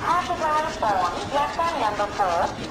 After phone, you are number 4.